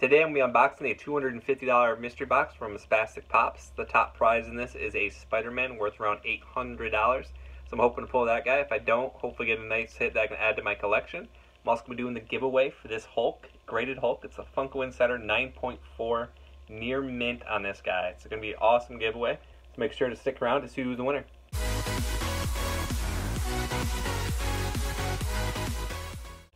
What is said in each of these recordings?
Today I'm going to be unboxing a $250 mystery box from Spastic Pops. The top prize in this is a Spider-Man worth around $800. So I'm hoping to pull that guy. If I don't, hopefully get a nice hit that I can add to my collection. I'm also going to be doing the giveaway for this Hulk, graded Hulk. It's a Funko Insider 9.4 near mint on this guy. It's going to be an awesome giveaway. So make sure to stick around to see who's the winner.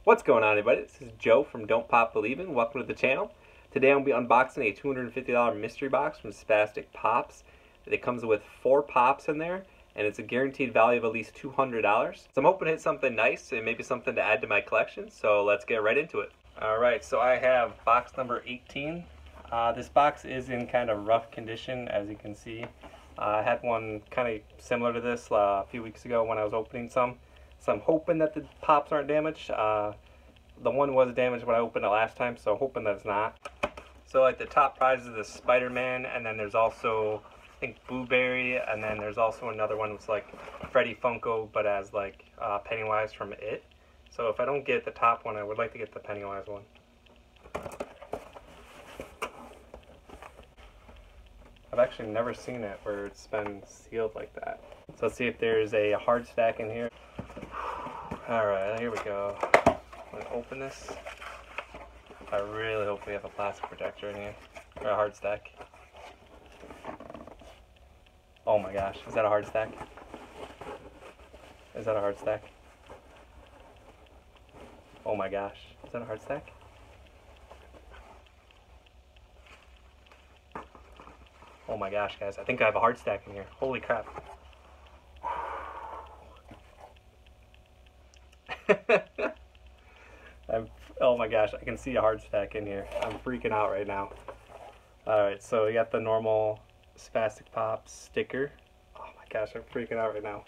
What's going on everybody? This is Joe from Don't Pop Believing. Welcome to the channel. Today I'm going to be unboxing a $250 mystery box from Spastic Pops. It comes with four pops in there and it's a guaranteed value of at least $200. So I'm hoping to hit something nice and maybe something to add to my collection. So let's get right into it. Alright, so I have box number 18. Uh, this box is in kind of rough condition as you can see. Uh, I had one kind of similar to this uh, a few weeks ago when I was opening some. So I'm hoping that the pops aren't damaged. Uh, the one was damaged when I opened it last time, so I'm hoping that it's not. So like the top prize is the Spider-Man, and then there's also, I think, Blueberry, and then there's also another one that's like Freddy Funko, but as like uh, Pennywise from It. So if I don't get the top one, I would like to get the Pennywise one. I've actually never seen it where it's been sealed like that. So let's see if there's a hard stack in here. Alright, here we go. I'm gonna open this. I really hope we have a plastic protector in here. Or a hard stack. Oh my gosh, is that a hard stack? Is that a hard stack? Oh my gosh, is that a hard stack? Oh my gosh, guys, I think I have a hard stack in here. Holy crap. I'm, oh my gosh, I can see a hard stack in here. I'm freaking out right now. Alright, so we got the normal Spastic Pop sticker. Oh my gosh, I'm freaking out right now.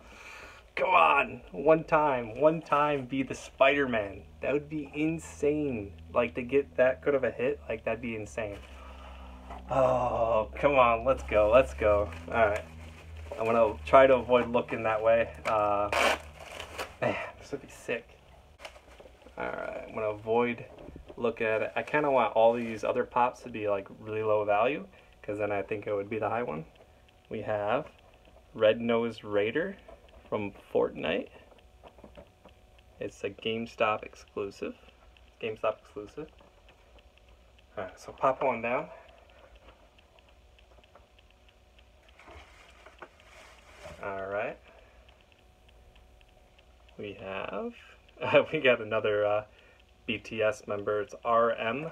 Come on! One time, one time be the Spider-Man. That would be insane. Like, to get that good of a hit, like, that'd be insane. Oh, come on, let's go, let's go. Alright. I'm gonna try to avoid looking that way. Uh, man, this would be sick. Alright, I'm gonna avoid looking at it. I kind of want all these other pops to be like really low value because then I think it would be the high one. We have Red Nose Raider from Fortnite. It's a GameStop exclusive. GameStop exclusive. Alright, so pop one down. Alright. We have we got another uh, BTS member. It's RM.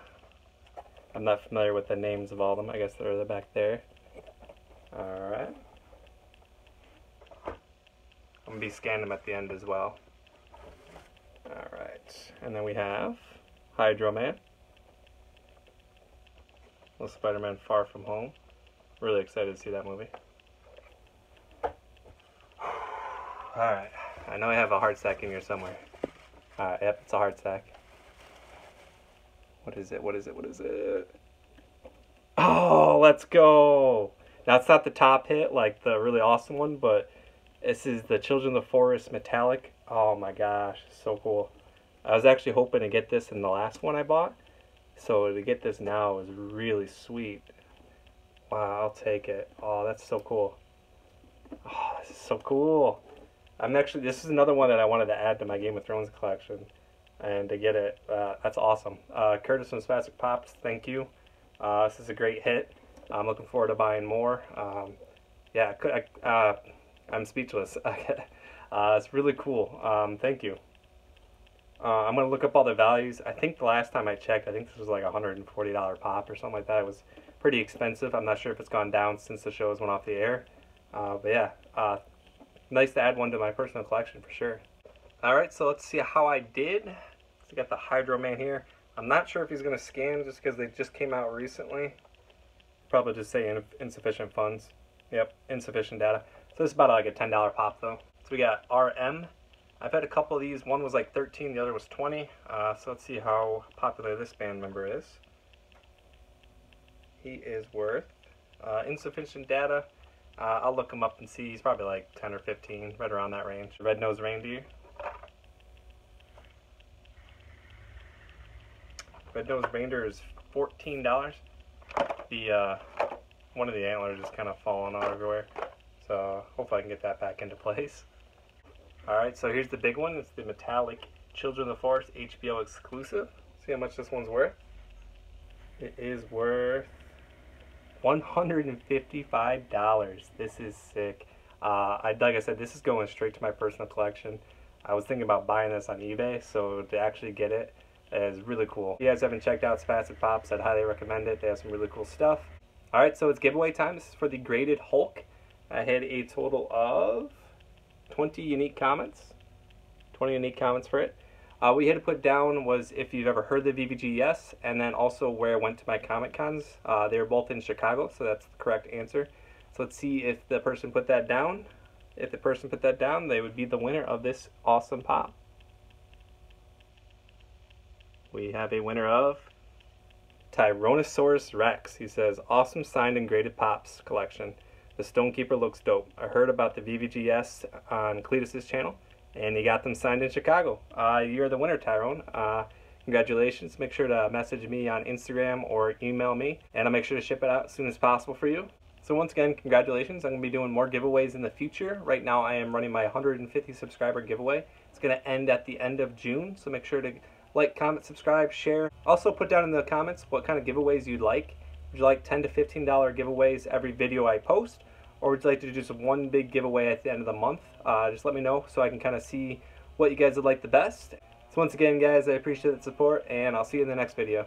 I'm not familiar with the names of all of them. I guess they're the back there. Alright. I'm going to be scanning them at the end as well. Alright. And then we have Hydro Man. Little Spider-Man Far From Home. Really excited to see that movie. Alright. I know I have a hard stack in here somewhere. Alright, yep, it's a hard stack. What is it? What is it? What is it? Oh, let's go! That's not the top hit, like the really awesome one, but this is the Children of the Forest Metallic. Oh my gosh, so cool. I was actually hoping to get this in the last one I bought, so to get this now is really sweet. Wow, I'll take it. Oh, that's so cool. Oh, this is so cool. I'm actually this is another one that I wanted to add to my Game of Thrones collection, and to get it, uh, that's awesome. Uh, Curtis from Spastic Pops, thank you. Uh, this is a great hit. I'm looking forward to buying more. Um, yeah, I, uh, I'm speechless. Uh, it's really cool. Um, thank you. Uh, I'm gonna look up all the values. I think the last time I checked, I think this was like a $140 pop or something like that. It was pretty expensive. I'm not sure if it's gone down since the shows went off the air. but yeah, nice to add one to my personal collection for sure. Alright, so let's see how I did. So got the Hydro Man here. I'm not sure if he's to scan just because they just came out recently. Probably just say in insufficient funds. Yep, insufficient data. So this is about like a $10 pop though. So we got RM. I've had a couple of these. One was like 13, the other was 20. Uh, so let's see how popular this band member is. He is worth uh, insufficient data. Uh, I'll look him up and see. He's probably like 10 or 15, right around that range. Red-nosed reindeer. red-nosed reindeer is fourteen dollars. The uh, one of the antlers is kind of falling out everywhere, so hopefully I can get that back into place. All right, so here's the big one. It's the metallic Children of the Forest HBO exclusive. See how much this one's worth? It is worth $155. This is sick. Uh, I, like I said, this is going straight to my personal collection. I was thinking about buying this on eBay, so to actually get it is really cool. If you guys haven't checked out Spastic Pops, I'd highly recommend it. They have some really cool stuff. Alright, so it's giveaway time. This is for the graded Hulk. I had a total of 20 unique comments. 20 unique comments for it. Uh, what you had to put down was if you've ever heard the VVGS, and then also where I went to my Comic Cons. Uh, they were both in Chicago, so that's the correct answer. So let's see if the person put that down. If the person put that down, they would be the winner of this awesome pop. We have a winner of Tyrannosaurus Rex. He says, awesome signed and graded pops collection. The Stonekeeper looks dope. I heard about the VVGS on Cletus's channel and you got them signed in Chicago. Uh, you're the winner, Tyrone. Uh, congratulations. Make sure to message me on Instagram or email me, and I'll make sure to ship it out as soon as possible for you. So once again, congratulations. I'm going to be doing more giveaways in the future. Right now I am running my 150 subscriber giveaway. It's going to end at the end of June, so make sure to like, comment, subscribe, share. Also put down in the comments what kind of giveaways you'd like. Would you like 10 to $15 giveaways every video I post? Or would you like to do just one big giveaway at the end of the month? Uh, just let me know so I can kind of see what you guys would like the best. So once again, guys, I appreciate the support, and I'll see you in the next video.